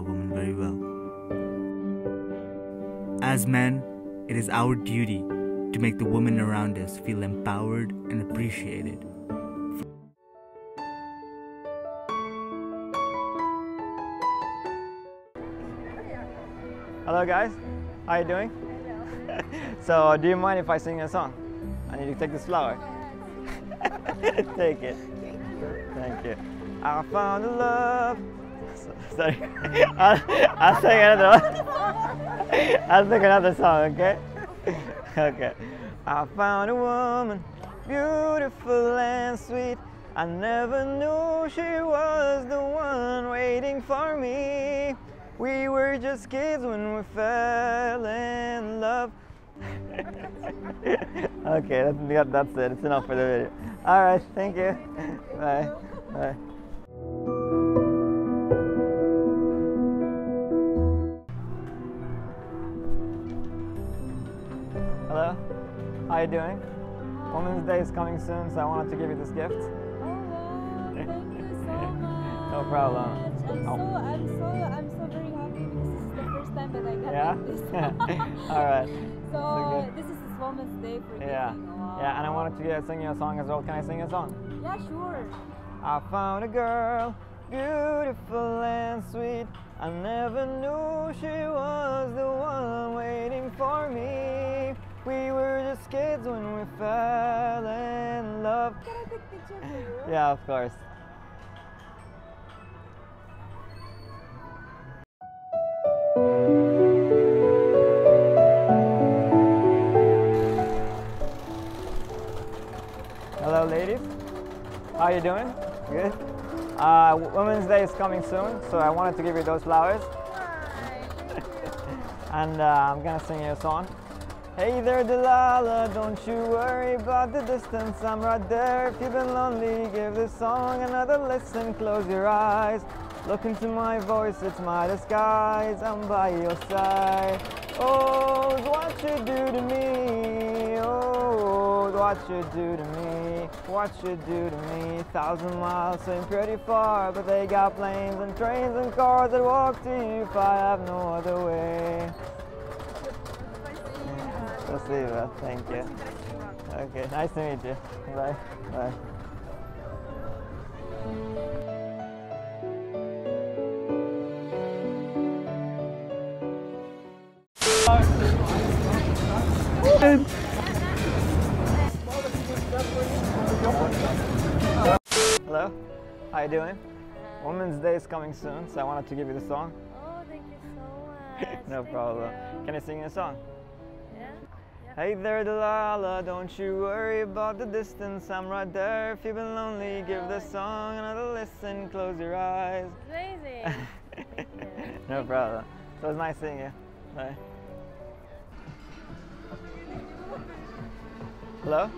a woman very well. As men, it is our duty to make the women around us feel empowered and appreciated. Hello guys, how are you doing? so do you mind if I sing a song? I need to take this flower. take it. Thank you. I found a love. Sorry. I'll, I'll sing another one. I'll sing another song, okay? okay. I found a woman, beautiful and sweet. I never knew she was the one waiting for me. We were just kids when we fell in love. okay, that's, that's it. It's enough for the video. All right, thank you. Bye. Bye. How you doing? Women's Day is coming soon, so I wanted to give you this gift. Oh wow, thank you so much. No problem. I'm Oh. so I'm so I'm so very happy. This is the first time that I got Yeah? like this. All right. so this is Women's Day for Yeah. giving. Wow. Yeah, and I wanted to sing you a song as well. Can I sing a song? Yeah, sure. I found a girl, beautiful and sweet. I never knew she was the one waiting for me. We were just kids when we fell in love. Can I take picture for you? Yeah, of course. Hello, ladies. How are you doing? Good. Uh, Women's Day is coming soon, so I wanted to give you those flowers, Hi, thank you. and uh, I'm gonna sing you a song. Hey there, Delilah, don't you worry about the distance. I'm right there. If you've been lonely, give this song another listen. Close your eyes. Look into my voice, it's my disguise. I'm by your side. Oh, what you do to me. Oh, what you do to me. What you do to me. Thousand miles seem pretty far, but they got planes and trains and cars that walk to you if I have no other way. very well, thank you. Okay, nice to meet you. Bye. Bye. Hello, how you doing? Women's Day is coming soon, so I wanted to give you the song. Oh, thank you so much. no thank problem. You. Can I sing a song? Hey there, Delilah, don't you worry about the distance. I'm right there. If you've been lonely, give this song another listen. Close your eyes. Amazing. no problem. So it's nice seeing you. Bye. Hello?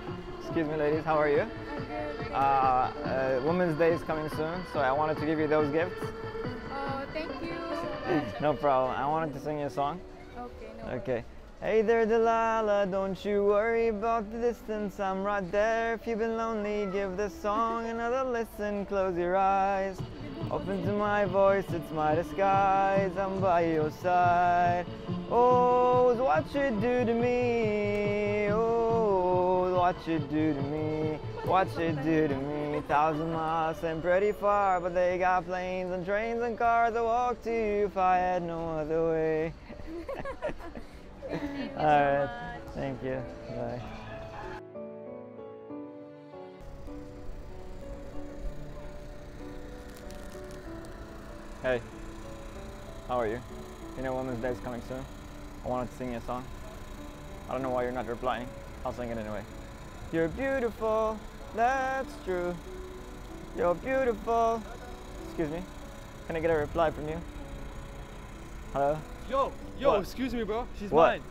Excuse me, ladies, how are you? I'm good. Uh, uh, Women's Day is coming soon, so I wanted to give you those gifts. Oh, thank you. no problem. I wanted to sing you a song. Okay, no. Okay. Hey there, Delilah, don't you worry about the distance. I'm right there. If you've been lonely, give this song another listen. Close your eyes. Open to my voice, it's my disguise. I'm by your side. Oh, what you do to me. Oh, what you do to me. What you do to me. Thousand miles seem pretty far, but they got planes and trains and cars that walk to you if I had no other way. All right. Thank you. Bye. Hey, how are you? You know Women's Day is coming soon. I wanted to sing you a song. I don't know why you're not replying. I'll sing it anyway. You're beautiful, that's true. You're beautiful. Excuse me. Can I get a reply from you? Hello? Yo, yo, What? excuse me, bro. She's What? mine.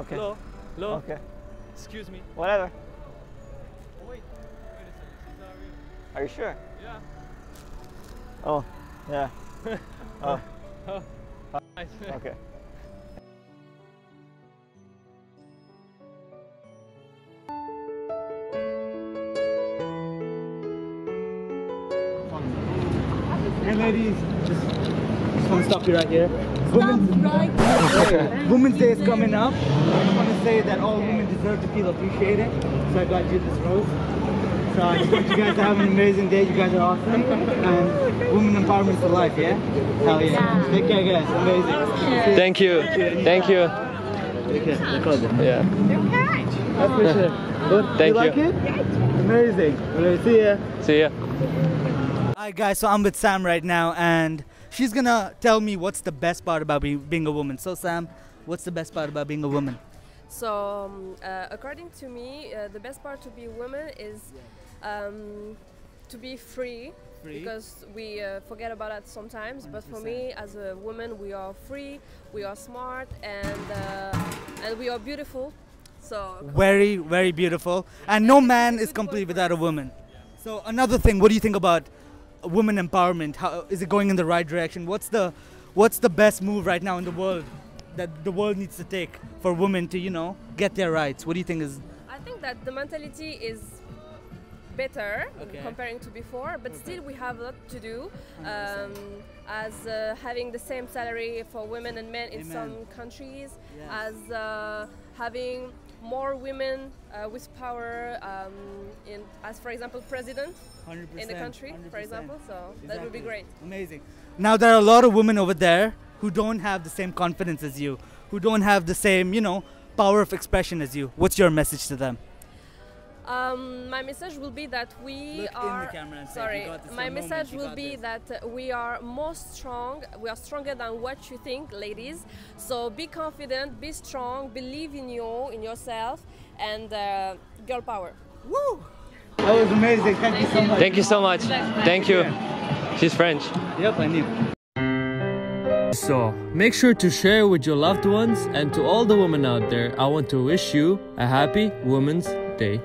Okay. Hello, hello. Okay. Excuse me. Whatever. Oh, wait. Wait. She's not real. Are you sure? Yeah. Oh, yeah. oh, Oh. Nice. okay. Hey ladies, just just want to stop you right here. Women's, Women's Day is coming up. I just want to say that all women deserve to feel appreciated. So I got you this rose. So I just want you guys to have an amazing day. You guys are awesome. And women empowerment for life, yeah? Hell yeah. Take care, guys. Amazing. Thank you. Thank you. Take care. Record it. Yeah. That's for sure. Good. Thank you. you. like you. it? Amazing. Okay, see ya. See ya. Alright guys, so I'm with Sam right now and she's gonna tell me what's the best part about being, being a woman. So Sam, what's the best part about being a woman? So, um, uh, according to me, uh, the best part to be a woman is um, to be free, Free. because we uh, forget about that sometimes. But for me, as a woman, we are free, we are smart, and uh, and we are beautiful. So Very, very beautiful. And no man is complete without a woman. So another thing, what do you think about women empowerment? How is it going in the right direction? What's the what's the best move right now in the world that the world needs to take for women to, you know, get their rights? What do you think is I think that the mentality is better Okay. comparing to before, but still we have a lot to do. Um, as uh, having the same salary for women and men in Amen. some countries, Yes. as uh, having more women uh, with power um, in, as for example, president 100%, in the country, for 100%. example. So that would be great. Amazing. Now there are a lot of women over there who don't have the same confidence as you, who don't have the same, you know, power of expression as you. What's your message to them? Um, my message will be that we Look in the are. camera and say, sorry, "You my message will be this." that we are more strong. We are stronger than what you think, ladies. So be confident, be strong, believe in you, in yourself, and uh, girl power. Woo! That was amazing. Thank you so much. Thank you so much. Thank you. She's French. Yep, I knew. So, make sure to share with your loved ones and to all the women out there, I want to wish you a happy Women's Day.